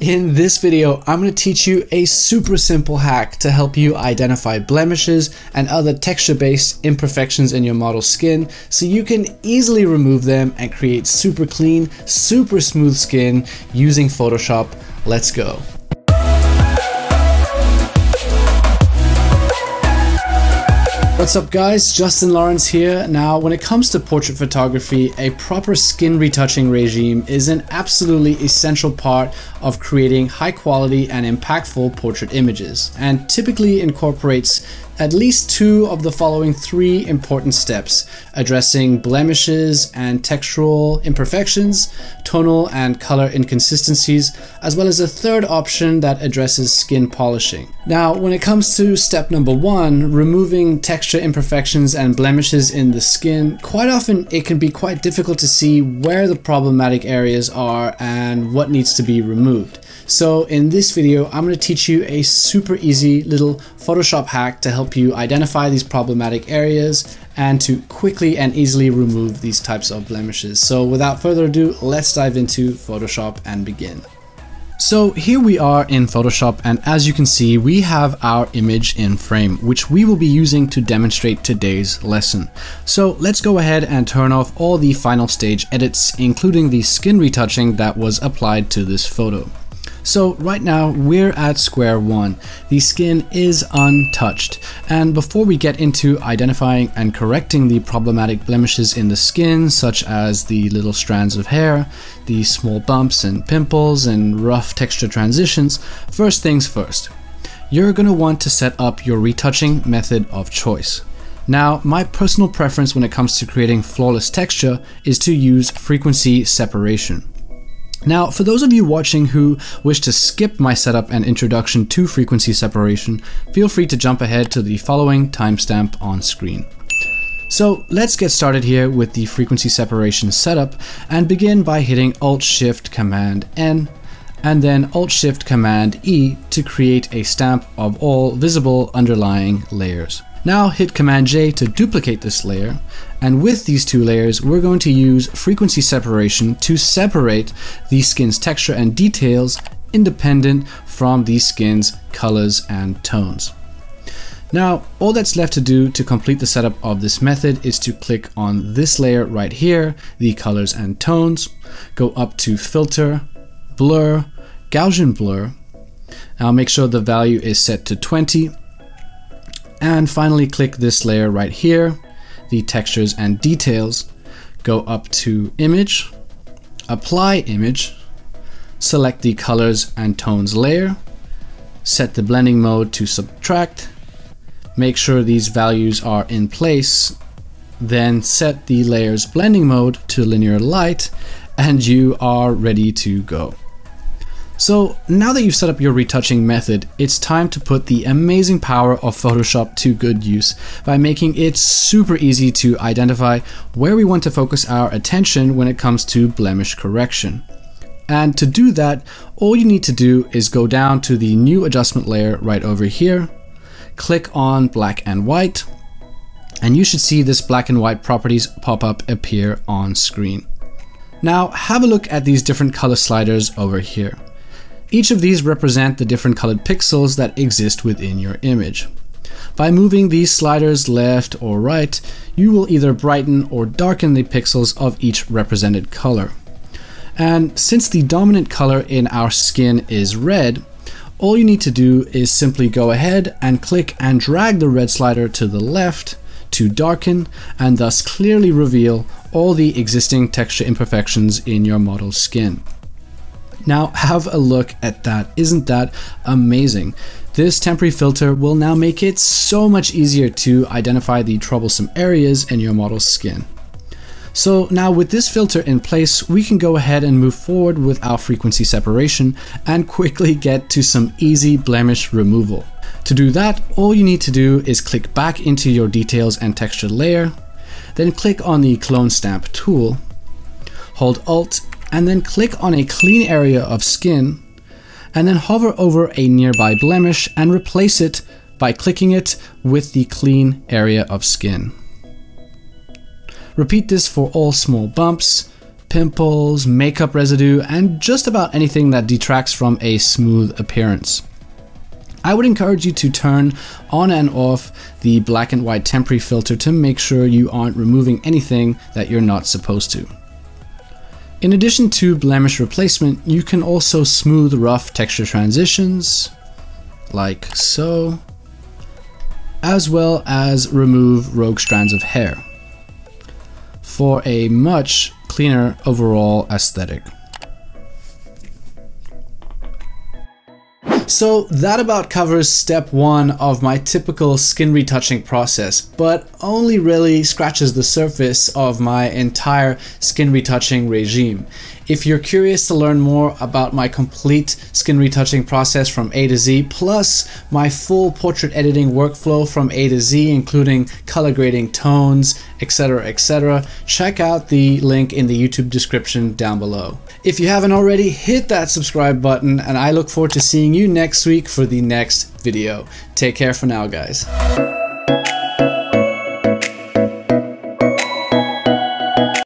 In this video, I'm going to teach you a super simple hack to help you identify blemishes and other texture-based imperfections in your model skin so you can easily remove them and create super clean, super smooth skin using Photoshop. Let's go. What's up guys, Justin Laurens here. Now when it comes to portrait photography, a proper skin retouching regime is an absolutely essential part of creating high quality and impactful portrait images and typically incorporates at least two of the following three important steps, addressing blemishes and textural imperfections, tonal and color inconsistencies, as well as a third option that addresses skin polishing. Now, when it comes to step number one, removing texture imperfections and blemishes in the skin, quite often it can be quite difficult to see where the problematic areas are and what needs to be removed. So in this video, I'm going to teach you a super easy little Photoshop hack to help you identify these problematic areas and to quickly and easily remove these types of blemishes. So without further ado, let's dive into Photoshop and begin. So here we are in Photoshop and as you can see we have our image in frame which we will be using to demonstrate today's lesson. So let's go ahead and turn off all the final stage edits including the skin retouching that was applied to this photo. So right now we're at square one. The skin is untouched. And before we get into identifying and correcting the problematic blemishes in the skin, such as the little strands of hair, the small bumps and pimples and rough texture transitions, first things first. You're going to want to set up your retouching method of choice. Now, my personal preference when it comes to creating flawless texture is to use frequency separation. Now, for those of you watching who wish to skip my setup and introduction to frequency separation, feel free to jump ahead to the following timestamp on screen. So let's get started here with the frequency separation setup and begin by hitting Alt-Shift-Command-N and then Alt-Shift-Command-E to create a stamp of all visible underlying layers. Now hit Command J to duplicate this layer, and with these two layers, we're going to use frequency separation to separate the skin's texture and details independent from the skin's colors and tones. Now, all that's left to do to complete the setup of this method is to click on this layer right here, the colors and tones, go up to filter, blur, Gaussian blur. Now make sure the value is set to 20 and finally click this layer right here, the textures and details, go up to image, apply image, select the colors and tones layer, set the blending mode to subtract, make sure these values are in place, then set the layers blending mode to linear light, and you are ready to go. So now that you've set up your retouching method, it's time to put the amazing power of Photoshop to good use by making it super easy to identify where we want to focus our attention when it comes to blemish correction. And to do that, all you need to do is go down to the new adjustment layer right over here, click on black and white, and you should see this black and white properties pop up appear on screen. Now have a look at these different color sliders over here. Each of these represent the different colored pixels that exist within your image. By moving these sliders left or right, you will either brighten or darken the pixels of each represented color. And since the dominant color in our skin is red, all you need to do is simply go ahead and click and drag the red slider to the left to darken and thus clearly reveal all the existing texture imperfections in your model's skin. Now have a look at that. Isn't that amazing? This temporary filter will now make it so much easier to identify the troublesome areas in your model's skin. So now with this filter in place, we can go ahead and move forward with our frequency separation and quickly get to some easy blemish removal. To do that, all you need to do is click back into your details and texture layer, then click on the clone stamp tool, hold Alt and then click on a clean area of skin and then hover over a nearby blemish and replace it by clicking it with the clean area of skin. Repeat this for all small bumps, pimples, makeup residue, and just about anything that detracts from a smooth appearance. I would encourage you to turn on and off the black and white temporary filter to make sure you aren't removing anything that you're not supposed to. In addition to blemish replacement, you can also smooth rough texture transitions, like so, as well as remove rogue strands of hair for a much cleaner overall aesthetic. So that about covers step one of my typical skin retouching process, but only really scratches the surface of my entire skin retouching regime. If you're curious to learn more about my complete skin retouching process from A to Z, plus my full portrait editing workflow from A to Z, including color grading tones, etc., etc., check out the link in the YouTube description down below. If you haven't already, hit that subscribe button, and I look forward to seeing you next week for the next video. Take care for now, guys.